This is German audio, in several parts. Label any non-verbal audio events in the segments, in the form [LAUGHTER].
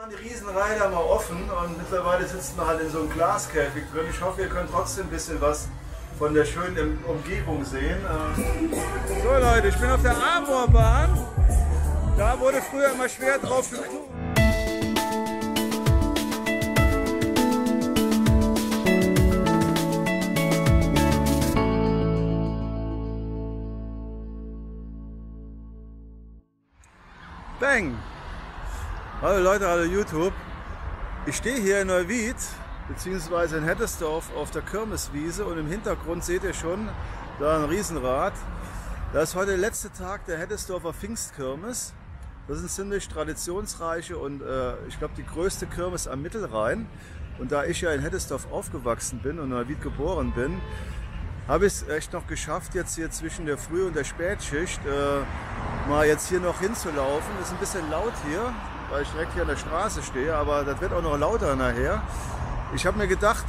waren die Riesenreiter mal offen und mittlerweile sitzen wir halt in so einem Glaskäfig drin. Ich hoffe, ihr könnt trotzdem ein bisschen was von der schönen Umgebung sehen. Äh, so Leute, ich bin auf der Amorbahn. Da wurde früher immer schwer drauf geknurrt. Bang! Hallo Leute, hallo YouTube. Ich stehe hier in Neuwied, beziehungsweise in Hettesdorf auf der Kirmeswiese und im Hintergrund seht ihr schon da ein Riesenrad. Das ist heute der letzte Tag der Hettesdorfer Pfingstkirmes. Das ist eine ziemlich traditionsreiche und äh, ich glaube die größte Kirmes am Mittelrhein. Und da ich ja in Hettesdorf aufgewachsen bin und in Neuwied geboren bin, habe ich es echt noch geschafft, jetzt hier zwischen der Früh- und der Spätschicht äh, mal jetzt hier noch hinzulaufen. Es ist ein bisschen laut hier, weil ich direkt hier an der Straße stehe, aber das wird auch noch lauter nachher. Ich habe mir gedacht,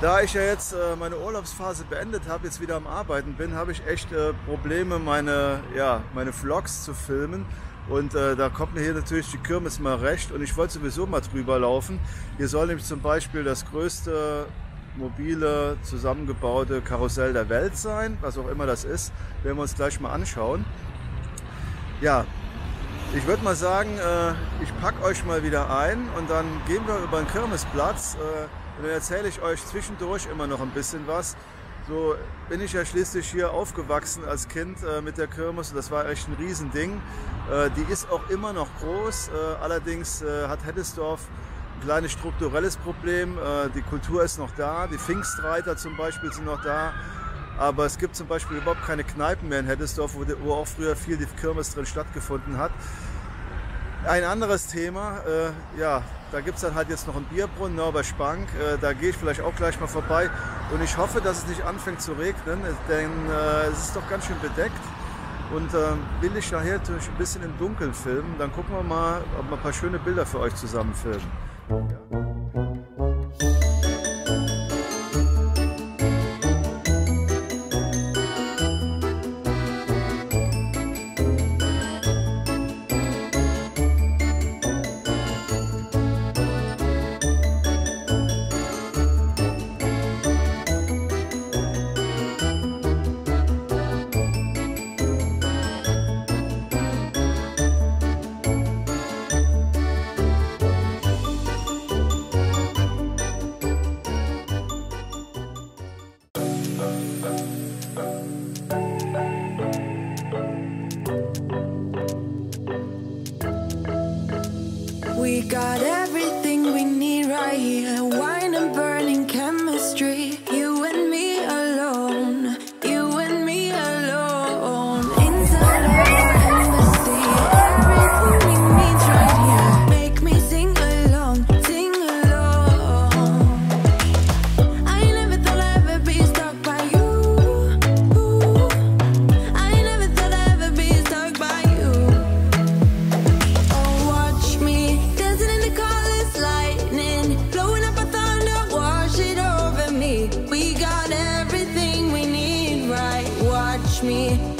da ich ja jetzt äh, meine Urlaubsphase beendet habe, jetzt wieder am Arbeiten bin, habe ich echt äh, Probleme, meine, ja, meine Vlogs zu filmen. Und äh, da kommt mir hier natürlich die Kirmes mal recht und ich wollte sowieso mal drüber laufen. Hier soll nämlich zum Beispiel das größte mobile, zusammengebaute Karussell der Welt sein, was auch immer das ist, werden wir uns gleich mal anschauen. Ja, ich würde mal sagen, äh, ich packe euch mal wieder ein und dann gehen wir über den Kirmesplatz äh, und dann erzähle ich euch zwischendurch immer noch ein bisschen was. So bin ich ja schließlich hier aufgewachsen als Kind äh, mit der Kirmes und das war echt ein Riesending. die ist auch immer noch groß, allerdings hat Heddesdorf ein kleines strukturelles Problem. die Kultur ist noch da, die Pfingstreiter zum Beispiel sind noch da. Aber es gibt zum Beispiel überhaupt keine Kneipen mehr in Heddesdorf, wo, wo auch früher viel die Kirmes drin stattgefunden hat. Ein anderes Thema, äh, ja, da gibt es dann halt jetzt noch einen Bierbrunnen, Norbert Spank, äh, da gehe ich vielleicht auch gleich mal vorbei. Und ich hoffe, dass es nicht anfängt zu regnen, denn äh, es ist doch ganz schön bedeckt. Und äh, will ich nachher natürlich ein bisschen im Dunkeln filmen, dann gucken wir mal, ob wir ein paar schöne Bilder für euch zusammen filmen. Ja. touch me.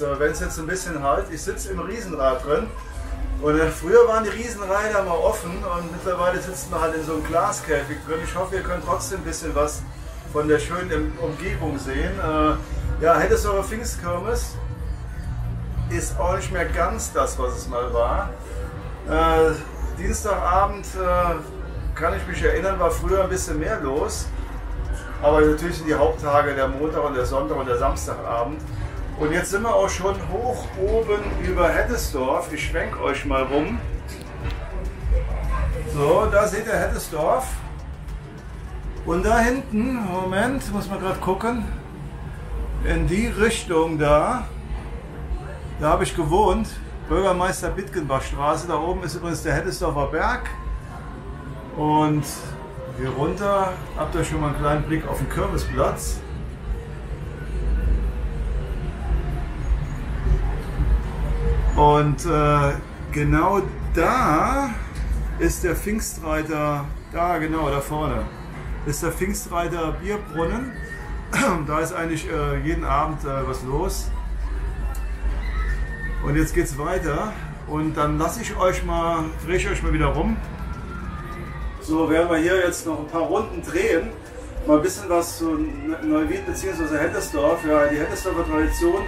Wenn es jetzt ein bisschen halt, ich sitze im Riesenrad drin. Und äh, früher waren die Riesenräder mal offen und mittlerweile sitzen wir halt in so einem Glaskäfig drin. Ich hoffe, ihr könnt trotzdem ein bisschen was von der schönen Umgebung sehen. Äh, ja, Heddesdorfer Pfingstkirmes ist auch nicht mehr ganz das, was es mal war. Äh, Dienstagabend kann ich mich erinnern, war früher ein bisschen mehr los. Aber natürlich sind die Haupttage der Montag und der Sonntag und der Samstagabend. Und jetzt sind wir auch schon hoch oben über Hettesdorf. Ich schwenke euch mal rum. So, da seht ihr Hettesdorf. Und da hinten, Moment, muss man gerade gucken, in die Richtung da, da habe ich gewohnt, Bürgermeister Bittgenbachstraße. Da oben ist übrigens der Hettesdorfer Berg. Und hier runter habt ihr schon mal einen kleinen Blick auf den Kürbisplatz. Und äh, genau da ist der Pfingstreiter, da genau, da vorne, ist der Pfingstreiter Bierbrunnen. [CLEARS THROAT] Da ist eigentlich äh, jeden Abend äh, was los. Und jetzt geht's weiter. Und dann lasse ich euch mal, drehe ich euch mal wieder rum. So werden wir hier jetzt noch ein paar Runden drehen. Mal ein bisschen was zu Neuwied bzw. Hettesdorf. Ja, die Hettesdorfer Tradition,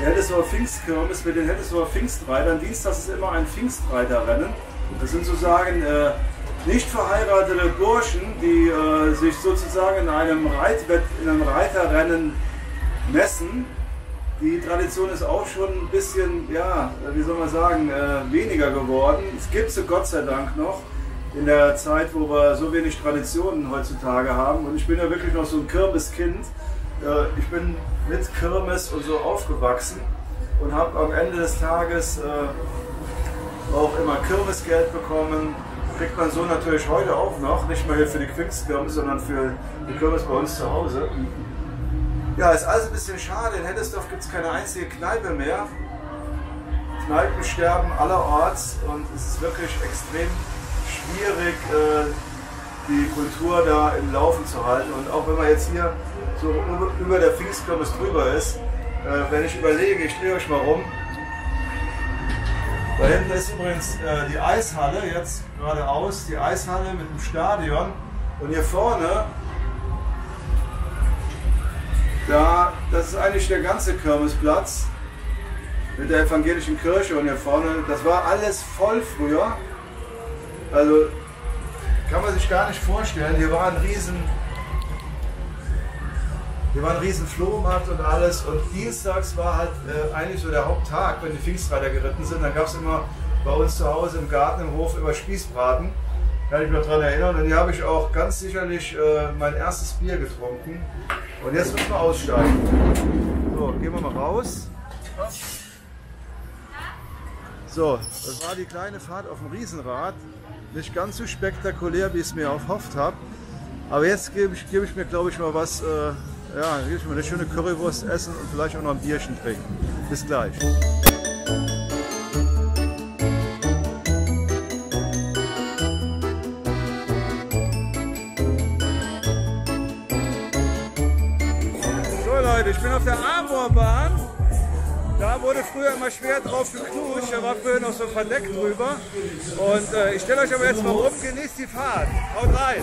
der Hettesdorfer Pfingstkirmes mit den Hettesdorfer Pfingstreitern. Dienstags ist immer ein Pfingstreiterrennen. Das sind sozusagen äh, nicht verheiratete Burschen, die äh, sich sozusagen in einem, Reitwett, in einem Reiterrennen messen. Die Tradition ist auch schon ein bisschen, ja, wie soll man sagen, äh, weniger geworden. Es gibt sie Gott sei Dank noch in der Zeit, wo wir so wenig Traditionen heutzutage haben. Und ich bin ja wirklich noch so ein Kirmeskind. Äh, ich bin mit Kirmes und so aufgewachsen und habe am Ende des Tages äh, auch immer Kirmesgeld bekommen. Kriegt man so natürlich heute auch noch, nicht mehr hier für die Pfingstkirmes, sondern für die Kirmes bei uns zu Hause. Ja, ist alles ein bisschen schade. In Heddesdorf gibt es keine einzige Kneipe mehr. Kneipen sterben allerorts und es ist wirklich extrem schwierig, äh, die Kultur da im Laufen zu halten. Und auch wenn man jetzt hier so über der Pfingstkirmes drüber ist, äh, wenn ich überlege, ich drehe euch mal rum, da hinten ist übrigens äh, die Eishalle, jetzt geradeaus, die Eishalle mit dem Stadion. Und hier vorne, da, das ist eigentlich der ganze Kirmesplatz mit der evangelischen Kirche und hier vorne, das war alles voll früher. Also kann man sich gar nicht vorstellen. Hier war ein riesen, hier war ein riesen Flohmarkt und alles. Und dienstags war halt äh, eigentlich so der Haupttag, wenn die Pfingstreiter geritten sind. Dann gab es immer bei uns zu Hause im Garten, im Hof immer Spießbraten. Kann ich mich noch daran erinnern. Und hier habe ich auch ganz sicherlich äh, mein erstes Bier getrunken. Und jetzt müssen wir aussteigen. So, gehen wir mal raus. So, das war die kleine Fahrt auf dem Riesenrad nicht ganz so spektakulär, wie ich es mir erhofft habe. Aber jetzt gebe ich, gebe ich mir, glaube ich, mal was, äh, ja, gebe ich mir eine schöne Currywurst essen und vielleicht auch noch ein Bierchen trinken. Bis gleich. So Leute, ich bin auf der Amorbahn da wurde früher immer schwer drauf geknuscht, da war früher noch so verdeckt drüber. Und äh, ich stelle euch aber jetzt mal rum, genießt die Fahrt. Haut rein!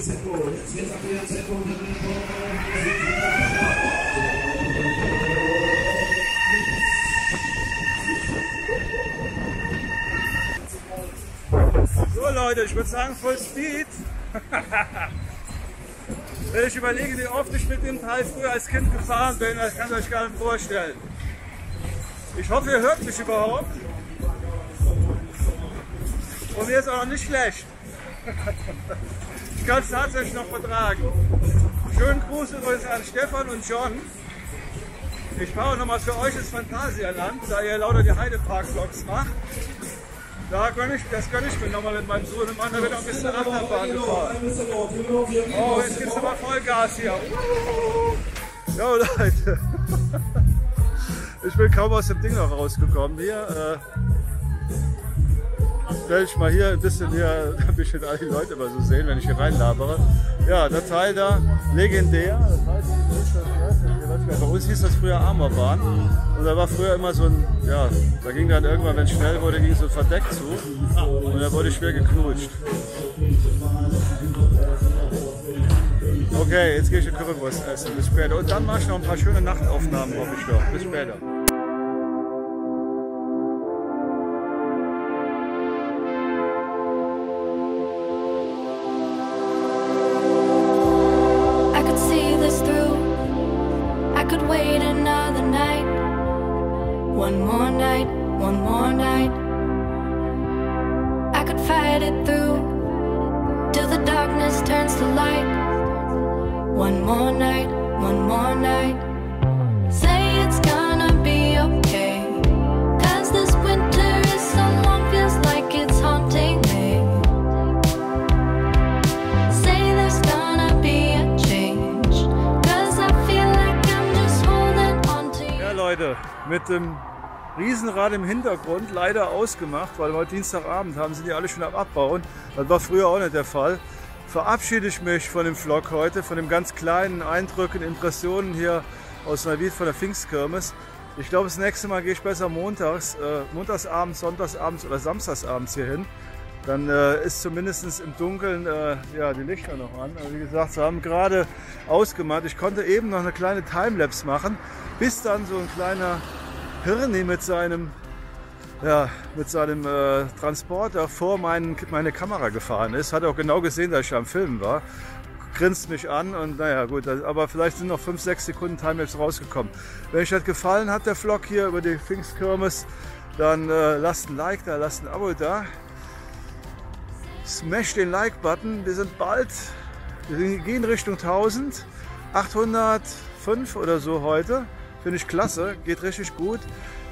So Leute, ich würde sagen Full Speed. [LAUGHS] Wenn ich überlege, wie oft ich mit dem Teil früher als Kind gefahren bin, das kann ich euch gar nicht vorstellen. Ich hoffe, ihr hört mich überhaupt. Und mir ist auch noch nicht schlecht. Ich kann es tatsächlich noch vertragen. Schönen Gruß übrigens an Stefan und John. Ich fahre nochmal für euch ins Phantasialand, da ihr lauter die Heidepark-Vlogs macht. Da gönn ich, das gönne ich mir nochmal mit meinem Sohn. Da wird auch ein bisschen Achterbahn gefahren. Oh, jetzt gibt es aber Vollgas hier. Ja, Leute. Ich bin kaum aus dem Ding noch rausgekommen hier. Äh, werde ich mal hier ein bisschen hier, [LAUGHS] ein bisschen alle die Leute immer so sehen, wenn ich hier reinlabere. Ja, der Teil da, legendär. Das heißt, bei uns hieß das früher Armorbahn. Und da war früher immer so ein, ja, da ging dann irgendwann, wenn es schnell wurde, ging so ein Verdeck zu. Und da wurde schwer geknutscht. Okay, jetzt gehe ich eine Currywurst essen. Bis später. Und dann mache ich noch ein paar schöne Nachtaufnahmen, hoffe ich doch. Bis später. Fight it through till the darkness turns to light. One more night, one more night. Say it's gonna be okay. Cause this winter is so long, feels like it's haunting me. Say there's gonna be a change. Cause I feel like I'm just holding on to you. Ja, Leute, mit dem Riesenrad im Hintergrund leider ausgemacht, weil heute Dienstagabend haben, sind die alle schon am Abbauen. Das war früher auch nicht der Fall. Verabschiede ich mich von dem Vlog heute, von den ganz kleinen Eindrücken, Impressionen hier aus Neuwied von der Pfingstkirmes. Ich glaube, das nächste Mal gehe ich besser montags, äh, montagsabends, sonntagsabends oder samstagsabends hier hin. Dann äh, ist zumindest im Dunkeln äh, ja, die Lichter noch an. Aber wie gesagt, sie haben gerade ausgemacht. Ich konnte eben noch eine kleine Timelapse machen, bis dann so ein kleiner Hirni mit seinem, ja, mit seinem äh, Transporter vor meinen, meine Kamera gefahren ist. Hat auch genau gesehen, dass ich am Filmen war. Grinst mich an und naja gut, aber vielleicht sind noch 5, 6 Sekunden Timelapse rausgekommen. Wenn euch das gefallen hat, der Vlog hier über die Pfingstkirmes, dann äh, lasst ein Like da, lasst ein Abo da. Smash den Like-Button. Wir sind bald, wir gehen Richtung 1000. 805 oder so heute. Finde ich klasse, geht richtig gut.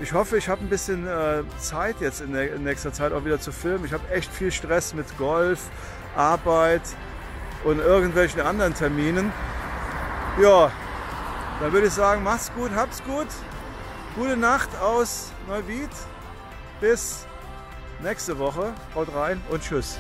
Ich hoffe, ich habe ein bisschen äh, Zeit jetzt in, der, in nächster Zeit auch wieder zu filmen. Ich habe echt viel Stress mit Golf, Arbeit und irgendwelchen anderen Terminen. Ja, dann würde ich sagen, macht's gut, habt's gut. Gute Nacht aus Neuwied. Bis nächste Woche. Haut rein und tschüss.